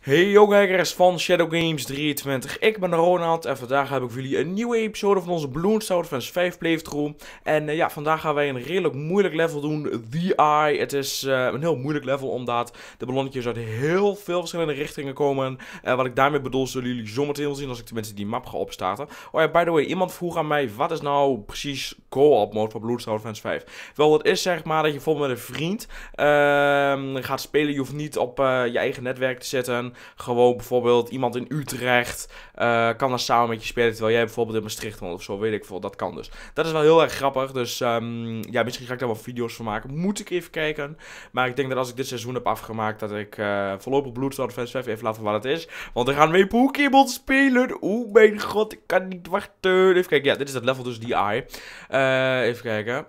Hey jonghackers van Shadow Games 23, ik ben Ronald en vandaag heb ik voor jullie een nieuwe episode van onze Balloon Star Fans 5 playthrough. En uh, ja, vandaag gaan wij een redelijk moeilijk level doen, The Eye. Het is uh, een heel moeilijk level omdat de ballonnetjes uit heel veel verschillende richtingen komen. En wat ik daarmee bedoel zullen jullie zometeen zien als ik tenminste die map ga opstarten. Oh ja, by the way, iemand vroeg aan mij, wat is nou precies co-op mode van Balloon Star Fans 5? Wel, het is zeg maar dat je bijvoorbeeld met een vriend ehm, gaat spelen. Je hoeft niet op eh, je eigen netwerk te zitten. Gewoon bijvoorbeeld iemand in Utrecht uh, kan dan samen met je spelen. Terwijl jij bijvoorbeeld in Maastricht woont of zo. Weet ik veel. Dat kan dus. Dat is wel heel erg grappig. Dus um, ja, misschien ga ik daar wel video's van maken. Moet ik even kijken. Maar ik denk dat als ik dit seizoen heb afgemaakt. Dat ik uh, voorlopig Bloodstone Fans 5 even laten wat het is. Want we gaan mee Pokémon spelen. Oeh, mijn god. Ik kan niet wachten. Even kijken. Ja, dit is het level dus die eye. Uh, even kijken.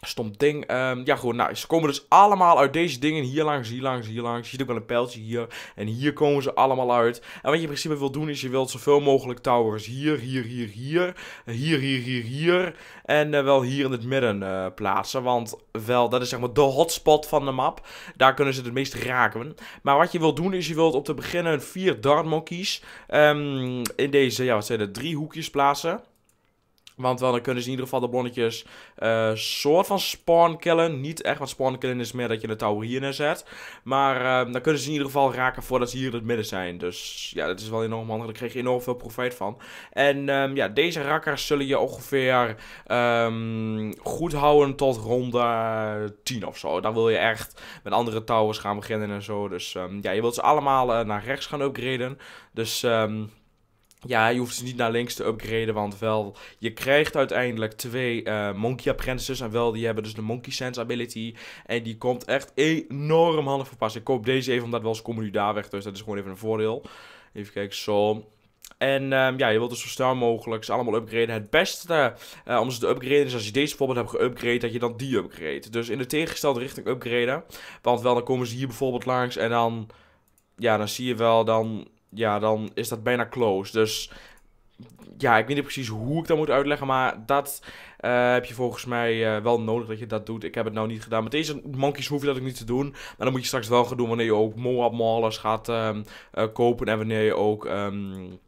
Stom ding. Um, ja, goed. Nou, ze komen dus allemaal uit deze dingen. Hier langs, hier langs, hier langs. Je ziet ook wel een pijltje hier. En hier komen ze allemaal uit. En wat je in principe wil doen, is je wilt zoveel mogelijk towers hier, hier, hier, hier. Hier, hier, hier, hier. En uh, wel hier in het midden uh, plaatsen. Want wel, dat is zeg maar de hotspot van de map. Daar kunnen ze het meest raken. Maar wat je wilt doen, is je wilt op te beginnen vier dart. Um, in deze, ja, wat zijn het, drie hoekjes plaatsen. Want wel, dan kunnen ze in ieder geval de bonnetjes uh, soort van spawn killen. Niet echt, wat spawn killen is meer dat je de tower hier neerzet. Maar uh, dan kunnen ze in ieder geval raken voordat ze hier in het midden zijn. Dus ja, dat is wel enorm handig. Daar krijg je enorm veel profijt van. En um, ja, deze rakkers zullen je ongeveer um, goed houden tot ronde 10 of zo. Dan wil je echt met andere towers gaan beginnen en zo. Dus um, ja, je wilt ze allemaal uh, naar rechts gaan upgraden. Dus... ja, je hoeft ze niet naar links te upgraden, want wel, je krijgt uiteindelijk twee uh, Monkey Apprentices. En wel, die hebben dus de Monkey Sense ability. En die komt echt enorm handig voor pas. Ik koop deze even, omdat wel eens komen nu daar weg, dus dat is gewoon even een voordeel. Even kijken, zo. En um, ja, je wilt dus zo snel mogelijk ze allemaal upgraden. Het beste uh, om ze te upgraden is als je deze bijvoorbeeld hebt geupgrade, dat je dan die upgrade. Dus in de tegengestelde richting upgraden. Want wel, dan komen ze hier bijvoorbeeld langs en dan, ja, dan zie je wel, dan ja, dan is dat bijna close. Dus ja, ik weet niet precies hoe ik dat moet uitleggen, maar dat uh, heb je volgens mij uh, wel nodig dat je dat doet. Ik heb het nou niet gedaan. Met deze monkeys hoef je dat ook niet te doen. Maar dan moet je straks wel gaan doen wanneer je ook Moab Maulers gaat um, uh, kopen en wanneer je ook... Um,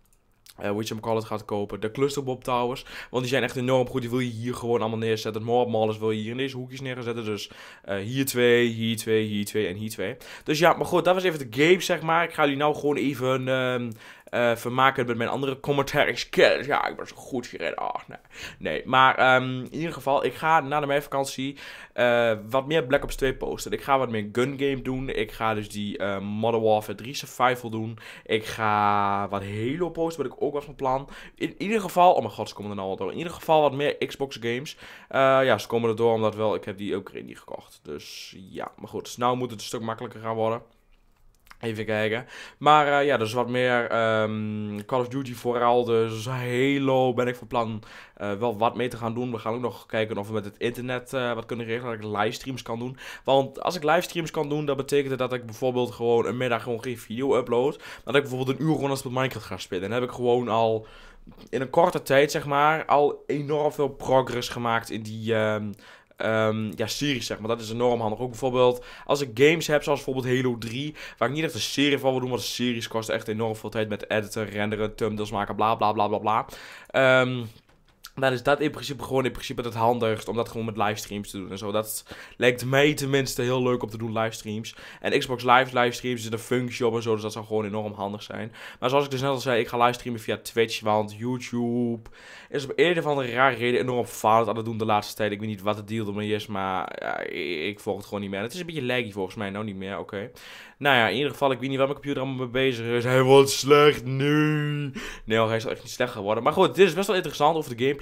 uh, gaat kopen. De clusterbob towers. Want die zijn echt enorm goed. Die wil je hier gewoon allemaal neerzetten. Moab Mallers wil je hier in deze hoekjes neerzetten. Dus uh, hier twee, hier twee, hier twee en hier twee. Dus ja, maar goed, dat was even de game zeg maar. Ik ga jullie nou gewoon even... Uh, uh, vermaken met mijn andere commentaries. Ja, ik ben zo goed gereden. Oh, nee. nee. Maar um, in ieder geval, ik ga na de meivakantie uh, wat meer Black Ops 2 posten. Ik ga wat meer gun game doen. Ik ga dus die uh, Modern Warfare 3 survival doen. Ik ga wat Halo posten, wat ik ook was van plan. In ieder geval, oh mijn god, ze komen er nou al door. In ieder geval wat meer Xbox games. ja, ze komen er door omdat wel, ik heb die ook niet gekocht. Dus ja, maar goed. Dus nou moet het een stuk makkelijker gaan worden. Even kijken. Maar uh, ja, dus wat meer um, Call of Duty vooral. Dus Halo ben ik van plan uh, wel wat mee te gaan doen. We gaan ook nog kijken of we met het internet uh, wat kunnen regelen. Dat ik livestreams kan doen. Want als ik livestreams kan doen, dat betekent dat ik bijvoorbeeld gewoon een middag gewoon geen video upload. Maar dat ik bijvoorbeeld een uur gewoon als met Minecraft ga spelen. En dan heb ik gewoon al in een korte tijd, zeg maar, al enorm veel progress gemaakt in die... Um, um, ja, series, zeg maar. Dat is enorm handig. Ook bijvoorbeeld als ik games heb, zoals bijvoorbeeld Halo 3, waar ik niet echt een serie van wil doen, want series kosten echt enorm veel tijd met editen, renderen, thumbnails maken, bla bla bla bla bla. Um, dan is dat in principe gewoon in principe het handigst om dat gewoon met livestreams te doen en zo. Dat lijkt mij tenminste heel leuk om te doen, livestreams. En Xbox Live livestreams is een functie op en zo, dus dat zou gewoon enorm handig zijn. Maar zoals ik dus net al zei, ik ga livestreamen via Twitch, want YouTube is op een of andere rare reden enorm fout aan het doen de laatste tijd. Ik weet niet wat het deal ermee is, maar ja, ik volg het gewoon niet meer. Het is een beetje laggy volgens mij, nou niet meer, oké. Nou ja, in ieder geval, ik weet niet waar mijn computer allemaal mee bezig is. Hij wordt slecht nu. Nee, hij is echt niet slecht geworden. Maar goed, dit is best wel interessant over de gameplay.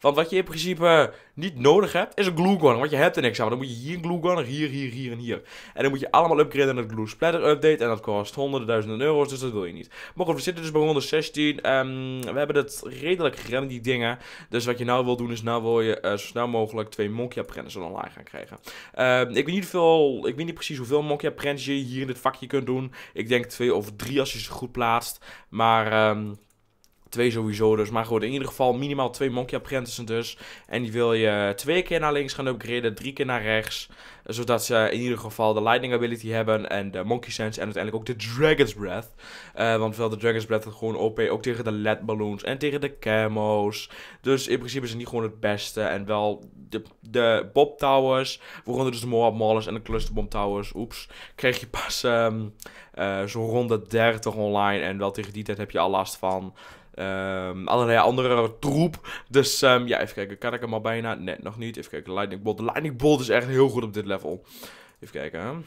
Want wat je in principe niet nodig hebt, is een glue gun. Want je hebt er niks aan. Dan moet je hier een glue gun, hier, hier, hier en hier. En dan moet je allemaal upgraden naar het glue splatter update. En dat kost honderden duizenden euro's, dus dat wil je niet. Maar goed, we zitten dus bij 116. Um, we hebben het redelijk gerend, die dingen. Dus wat je nou wil doen, is nou wil je uh, zo snel mogelijk twee monkey apprentices online gaan krijgen. Uh, ik weet niet veel, ik weet niet precies hoeveel monkey apprentices je hier in dit vakje kunt doen. Ik denk twee of drie als je ze goed plaatst. Maar... Um, Twee sowieso dus. Maar goed, in ieder geval minimaal twee Monkey Apprentices dus. En die wil je twee keer naar links gaan upgraden, drie keer naar rechts. Zodat ze in ieder geval de Lightning Ability hebben en de Monkey Sense en uiteindelijk ook de Dragon's Breath. Uh, want wel de Dragon's Breath is gewoon OP, ook tegen de LED balloons en tegen de camo's. Dus in principe het niet gewoon het beste. En wel de, de Bob Towers, waaronder dus de Moab Mallers en de Cluster Bomb Towers. Oeps, krijg je pas um, uh, zo'n ronde 30 online. En wel tegen die tijd heb je al last van... Um, allerlei andere troep. Dus um, ja, even kijken. Kan ik hem al bijna? Nee, nog niet. Even kijken. Lightning Bolt. De Lightning Bolt is echt heel goed op dit level. Even kijken.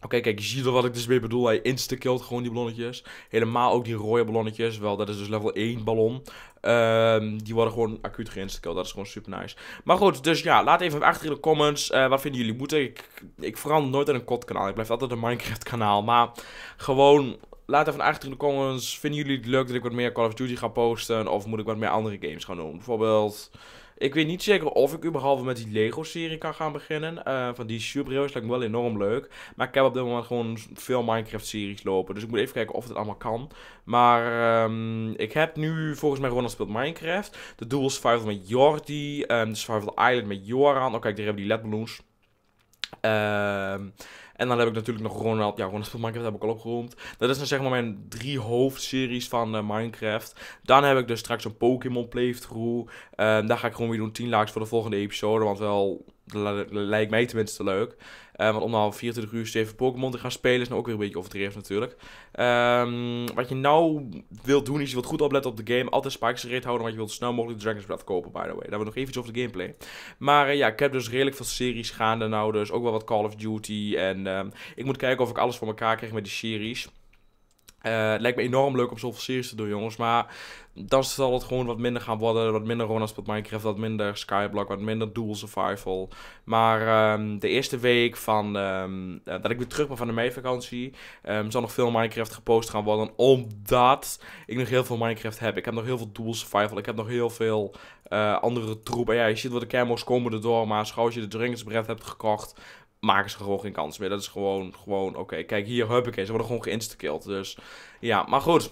Oké, kijk, je ziet er wat ik dus mee bedoel. Hij insta-killt gewoon die ballonnetjes. Helemaal ook die rode ballonnetjes. Wel, dat is dus level 1 ballon. Um, die worden gewoon acuut geïnsta-killed. Dat is gewoon super nice. Maar goed, dus ja, laat even achter in de comments. Uh, wat vinden jullie moeten? Ik, ik verander nooit in een COD kanaal. Ik blijf altijd een Minecraft kanaal. Maar gewoon laat even achter in de comments. Vinden jullie het leuk dat ik wat meer Call of Duty ga posten? Of moet ik wat meer andere games gaan doen? Bijvoorbeeld... Ik weet niet zeker of ik überhaupt met die Lego-serie kan gaan beginnen. Uh, van die superheroes lijkt me wel enorm leuk. Maar ik heb op dit moment gewoon veel Minecraft-series lopen. Dus ik moet even kijken of het allemaal kan. Maar um, ik heb nu volgens mij gewoon al gespeeld Minecraft. De Dual Survival met Jordi. Um, de Survival Island met Joran. Oh kijk, daar hebben die LED-balloons. Ehm... En dan heb ik natuurlijk nog Ronald. Ja, Ronald van Minecraft heb ik al opgeroemd. Dat is dan zeg maar mijn drie hoofdseries van uh, Minecraft. Dan heb ik dus straks een Pokémon playthrough. Uh, daar ga ik gewoon weer doen 10 likes voor de volgende episode. Want wel, lijkt mij tenminste leuk. Uh, want om nou 24 uur 7 Pokémon te gaan spelen is nou ook weer een beetje overdreven natuurlijk. Um, wat je nou wilt doen is je wilt goed opletten op de game. Altijd spikes gereed houden, want je wilt snel mogelijk de Dragon's Breath kopen, by the way. Daar hebben we nog even iets over de gameplay. Maar uh, ja, ik heb dus redelijk veel series gaande nou. Dus ook wel wat Call of Duty. En um, ik moet kijken of ik alles voor elkaar krijg met die series. Uh, lijkt me enorm leuk om zoveel series te doen, jongens. Maar dan zal het gewoon wat minder gaan worden. Wat minder Ronald Minecraft, wat minder Skyblock, wat minder Dual Survival. Maar um, de eerste week van, um, dat ik weer terug ben van de meivakantie, um, zal nog veel Minecraft gepost gaan worden. Omdat ik nog heel veel Minecraft heb. Ik heb nog heel veel Dual Survival. Ik heb nog heel veel uh, andere troepen. Ja, je ziet wat de camos komen erdoor. Maar als je de Drinkers Breath hebt gekocht, maken ze gewoon geen kans meer. Dat is gewoon, gewoon oké. Kijk, hier heb ik Ze worden gewoon geïnstakilled. Dus ja, maar goed.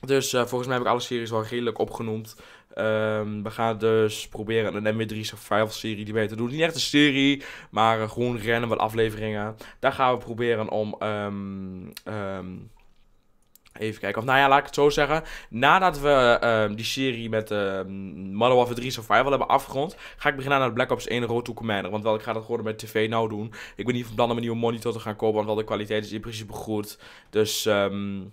Dus uh, volgens mij heb ik alle series wel redelijk opgenoemd. Um, we gaan dus proberen een MW3 Survival serie die wij te doen. Niet echt een serie, maar uh, gewoon rennen wat afleveringen. Daar gaan we proberen om... Um, Even kijken. Of nou ja, laat ik het zo zeggen. Nadat we uh, die serie met uh, Modern Warfare 3 Survival hebben afgerond, ga ik beginnen aan de Black Ops 1 Road to Commander. Want wel, ik ga dat gewoon met tv nou doen. Ik ben niet van plan om een nieuwe monitor te gaan kopen, want wel de kwaliteit is in principe goed. Dus um,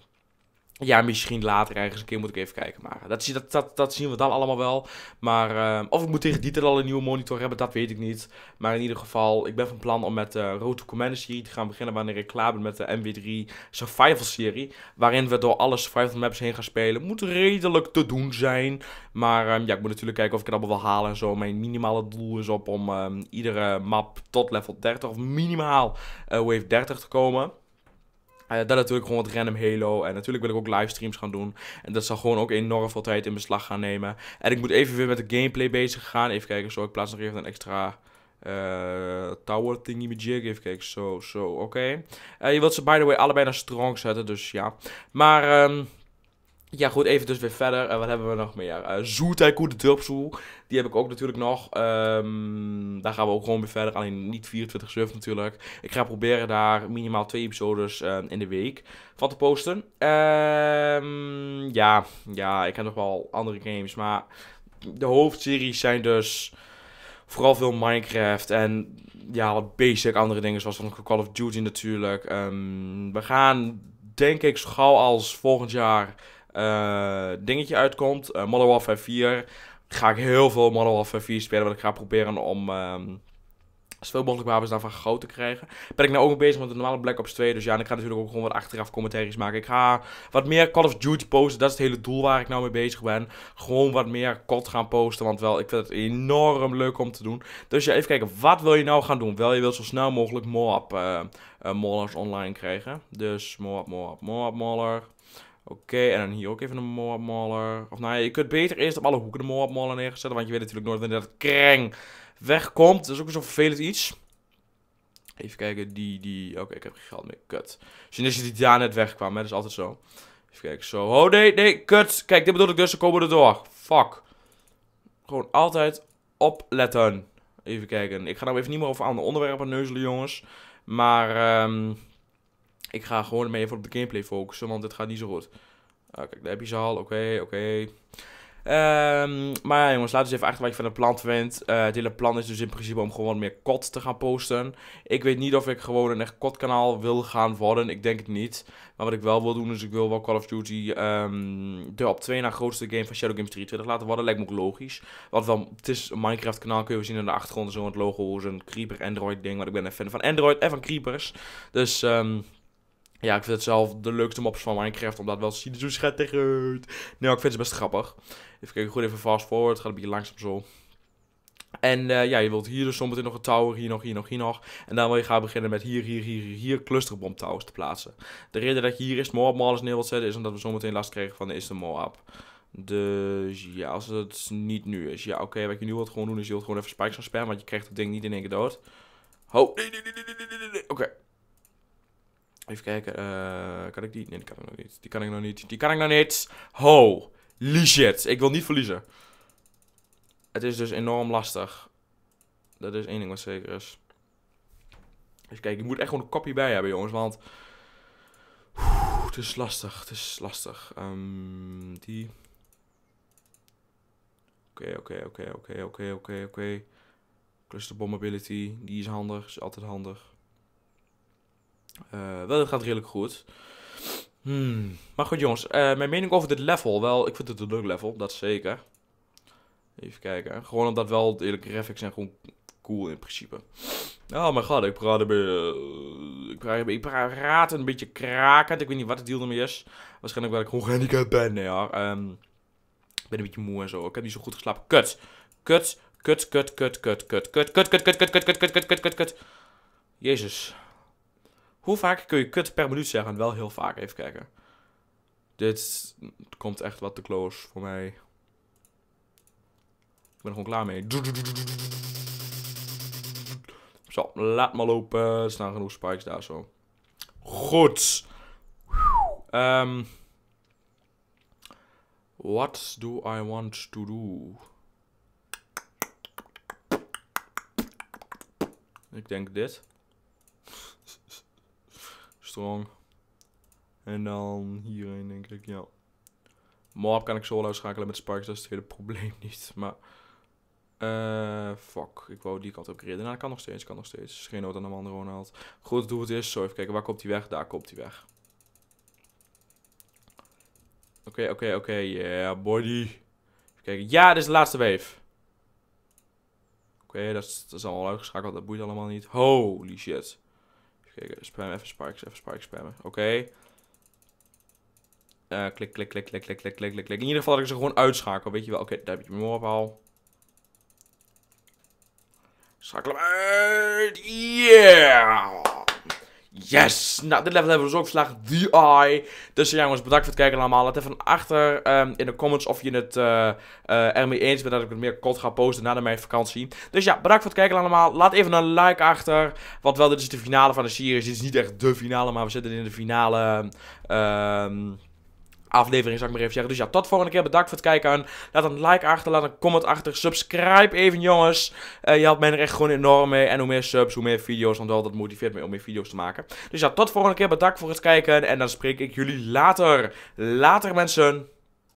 ja, misschien later ergens een keer moet ik even kijken. Maar dat, dat, dat, dat zien we dan allemaal wel. Maar uh, of ik moet tegen die al een nieuwe monitor hebben, dat weet ik niet. Maar in ieder geval, ik ben van plan om met de uh, Road to Commander serie te gaan beginnen. Wanneer ik klaar ben met de MW3 Survival serie. Waarin we door alle survival maps heen gaan spelen. Moet redelijk te doen zijn. Maar um, ja, ik moet natuurlijk kijken of ik het allemaal wil halen en zo. Mijn minimale doel is op om um, iedere map tot level 30 of minimaal uh, wave 30 te komen. Uh, dat natuurlijk gewoon wat random Halo. En natuurlijk wil ik ook livestreams gaan doen. En dat zal gewoon ook enorm veel tijd in beslag gaan nemen. En ik moet even weer met de gameplay bezig gaan. Even kijken, zo. Ik plaats nog even een extra uh, tower thingy met jig. Even kijken, zo, zo. Oké. Uh, je wilt ze, by the way, allebei naar strong zetten. Dus ja. Maar... Um, ja, goed, even dus weer verder. Uh, wat hebben we nog meer? Uh, Zoo Tycoon, de Turpsoe. Die heb ik ook natuurlijk nog. Um, daar gaan we ook gewoon weer verder. Alleen niet 24-7 natuurlijk. Ik ga proberen daar minimaal twee episodes uh, in de week van te posten. Um, ja, ja, ik heb nog wel andere games. Maar de hoofdseries zijn dus vooral veel Minecraft. En ja, wat basic andere dingen zoals van Call of Duty natuurlijk. Um, we gaan, denk ik, zo gauw als volgend jaar dingetje uitkomt. Uh, Modern Warfare 4. Ga ik heel veel Modern Warfare 4 spelen. Want ik ga proberen om um, zoveel mogelijk wapens daarvan groot te krijgen. Ben ik nou ook bezig met de normale Black Ops 2. Dus ja, ik ga natuurlijk ook gewoon wat achteraf commentaries maken. Ik ga wat meer Call of Duty posten. Dat is het hele doel waar ik nou mee bezig ben. Gewoon wat meer COD gaan posten. Want wel, ik vind het enorm leuk om te doen. Dus ja, even kijken. Wat wil je nou gaan doen? Wel, je wilt zo snel mogelijk Moab uh, Mollers online krijgen. Dus Moab, Moab, Moab Moller. Oké, en dan hier ook even een Moab Mauler. Of nou ja, je kunt beter eerst op alle hoeken de Moab Mauler neerzetten. Want je weet natuurlijk nooit wanneer dat kreng wegkomt. Dat is ook zo'n vervelend iets. Even kijken, die, die... Oké, ik heb geen geld meer. Kut. Misschien is die daar net wegkwam, hè. Dat is altijd zo. Even kijken, zo. Oh, nee, nee, kut. Kijk, dit bedoel ik dus, ze komen erdoor. Fuck. Gewoon altijd opletten. Even kijken. Ik ga nou even niet meer over andere onderwerpen neuzelen, jongens. Maar ehm, ik ga gewoon mee even op de gameplay focussen, want dit gaat niet zo goed. Uh, kijk, daar heb je ze al. Oké, oké. Um, maar ja, jongens, laten we eens even achter wat je van het plan vindt. Uh, het hele plan is dus in principe om gewoon meer kot te gaan posten. Ik weet niet of ik gewoon een echt kot kanaal wil gaan worden. Ik denk het niet. Maar wat ik wel wil doen, is ik wil wel Call of Duty um, de op 2 na grootste game van Shadow Games 23 laten worden. Lijkt me ook logisch. Want wel, het is een Minecraft kanaal, kun je zien in de achtergrond. Zo het logo, zo'n creeper Android ding. Want ik ben een fan van Android en van creepers. Dus... Um, ja, ik vind het zelf de leukste mops van Minecraft, omdat het wel zien zo schattig uit. Nee, ik vind ze best grappig. Even kijken, goed even fast forward, gaat een beetje langzaam zo. En uh, ja, je wilt hier dus zometeen nog een tower, hier nog, hier nog, hier nog. En dan wil je gaan beginnen met hier, hier, hier, hier, hier clusterbom towers te plaatsen. De reden dat je hier eerst Moab Mallers neer wilt zetten, is omdat we zometeen last krijgen van de eerste Moab. Dus ja, als het niet nu is. Ja, oké, wat je nu wilt gewoon doen, is je wilt gewoon even spikes gaan spammen, want je krijgt het ding niet in één keer dood. Ho, nee, nee, nee, nee, nee, nee, nee. oké. Even kijken, uh, kan ik die? Nee, die kan ik nog niet. Die kan ik nog niet. Die kan ik nog niet. Ho, shit. Ik wil niet verliezen. Het is dus enorm lastig. Dat is één ding wat zeker is. Even kijken, ik moet echt gewoon een kopje bij hebben, jongens. Want het is lastig. Het is lastig. Um, die. Oké, oké, oké, oké, oké, oké, oké. Cluster bomb mobility, die is handig. Is altijd handig. Uh, het gaat redelijk goed. Hmm. Maar goed jongens, uh, mijn mening over dit level. Wel, ik vind het een leuk level, dat zeker. Even kijken. Gewoon omdat wel de graphics zijn gewoon cool in principe. Oh mijn god, ik praat een beetje... Uh, ik, praat, ik een beetje krakend. Ik weet niet wat het deal ermee is. Waarschijnlijk wel ik gewoon gehandicapt ben. Nee ja. Um, ik ben een beetje moe en zo. Ik heb niet zo goed geslapen. Kut. Kut, kut, kut, kut, kut, kut, kut, kut, kut, kut, kut, kut, kut, kut, kut, kut, kut. Jezus. Hoe vaak kun je kut per minuut zeggen? Wel heel vaak, even kijken. Dit komt echt wat te close voor mij. Ik ben er gewoon klaar mee. Zo, laat maar lopen. Er staan genoeg spikes daar zo. Goed. Um, what do I want to do? Ik denk dit. Strong. En dan hierin denk ik, ja. Moab kan ik zo uitschakelen met Sparks, dat is het hele probleem niet. Maar, uh, fuck, ik wou die kant op creëren. Nou, kan nog steeds, kan nog steeds. Is geen nood aan de man Ronald. Goed, hoe het is. Zo, even kijken, waar komt hij weg? Daar komt hij weg. Oké, oké, oké, yeah, body. Even kijken, ja, dit is de laatste wave. Oké, dat, is, dat is al uitgeschakeld, dat boeit allemaal niet. Holy shit. Kijken, spam, even sparks, even sparks spammen. Oké. Uh, klik, klik, klik, klik, klik, klik, klik, klik. In ieder geval dat ik ze gewoon uitschakel, weet je wel. Oké, daar heb je mijn al. Schakel hem uit. Yeah! Yes! Nou, dit level hebben we dus ook verslagen. The Eye. Dus ja, jongens, bedankt voor het kijken allemaal. Laat even achter um, in de comments of je het uh, uh, ermee eens bent dat ik het meer kort ga posten na de mijn vakantie. Dus ja, bedankt voor het kijken allemaal. Laat even een like achter. Want wel, dit is de finale van de series. Dit is niet echt de finale, maar we zitten in de finale... Um, aflevering, zou ik maar even zeggen. Dus ja, tot volgende keer. Bedankt voor het kijken. Laat een like achter, laat een comment achter. Subscribe even, jongens. Uh, je helpt mij er echt gewoon enorm mee. En hoe meer subs, hoe meer video's. Want dat motiveert mij om meer video's te maken. Dus ja, tot volgende keer. Bedankt voor het kijken. En dan spreek ik jullie later. Later, mensen.